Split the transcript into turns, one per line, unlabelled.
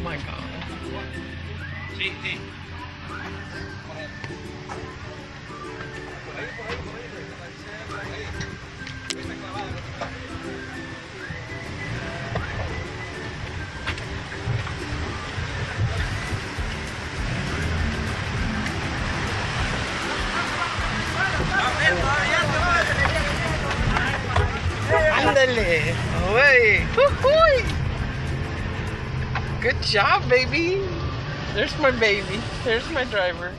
my god. Sí. Ándale, uy. Good job, baby. There's my baby. There's my driver.